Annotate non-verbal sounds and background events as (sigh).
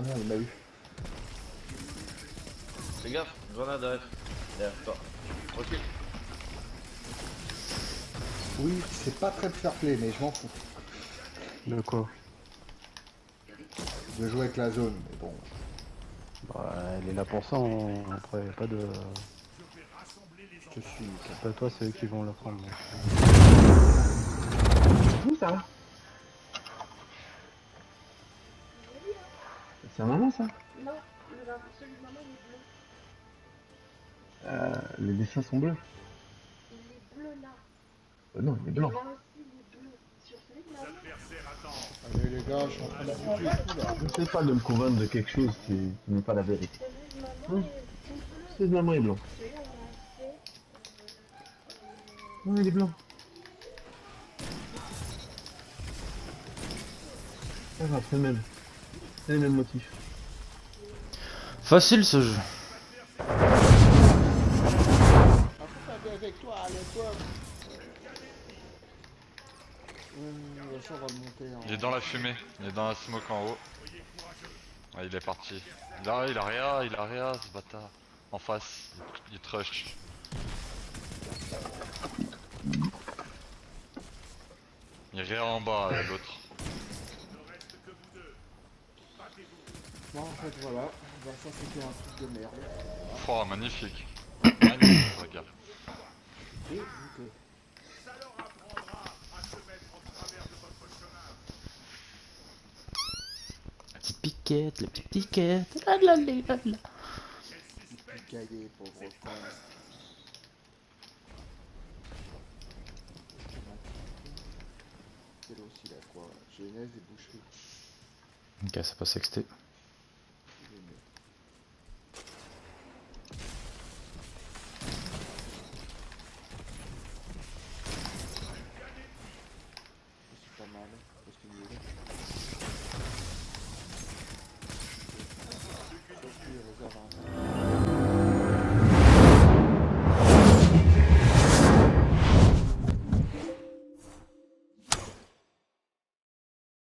m'a eu. Fais gaffe, grenade derrière. Derrière toi. Ok. Oui, c'est pas très fair play, mais je m'en fous. De quoi? De jouer avec la zone, mais bon. Bah, elle est là pour ça, hein. après, pas de... Je te suis. C'est pas toi, c'est eux qui vont le prendre. Où ça? C'est un maman ça Non, le celui de maman il est bleu. euh, Les dessins sont bleus. Il est bleu là. Euh, non, il est blanc. Là aussi il est bleu. Sur celui de maman, Allez les gars, je suis en train de foutre là. N'essaie pas de me convaincre de quelque chose qui, qui n'est pas la vérité. celui de maman est tout blanc. Non, il est blanc. Ça va, c'est même. C'est les mêmes motifs. Facile ce jeu. Il est dans la fumée, il est dans la smoke en haut. Il est parti. Il a, il a rien, il a rien ce bâtard. En face, il te rush. Il est rien en bas euh, l'autre. Bon, en fait, voilà. Bah, ça, c'était un truc de merde. Oh, magnifique. (coughs) magnifique, regarde. Et. La petite piquette, la petite piquette. La la la la la. Picaillé, pauvre con. C'est là aussi la croix. Genèse et boucherie. Ok, ça passe XT.